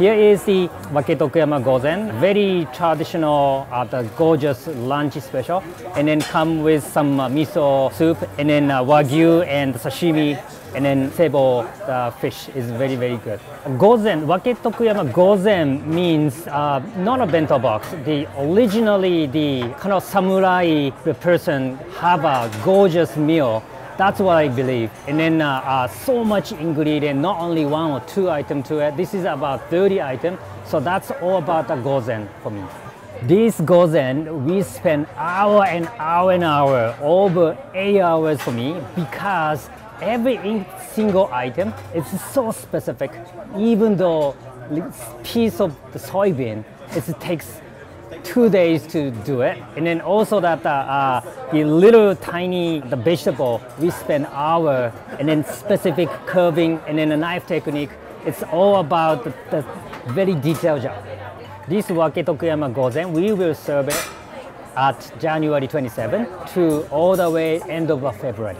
Here is the Wake Tokuyama Gozen, very traditional, uh, the gorgeous lunch special, and then come with some uh, miso soup, and then uh, wagyu and sashimi, and then sebo the fish is very very good. Gozen, Wake Tokuyama Gozen means uh, not a bento box. The originally the kind of samurai person have a gorgeous meal that's what I believe. And then uh, uh, so much ingredient, not only one or two item to it. This is about 30 item. So that's all about the gozen for me. This gozen, we spend hour and hour and hour, over eight hours for me because every single item is so specific. Even though piece of the soybean, it takes two days to do it. And then also that uh, uh, the little tiny the vegetable, we spend hour and then specific curving and then a knife technique. It's all about the, the very detailed job. This Wake Tokuyama Gozen, we will serve it at January 27 to all the way end of February.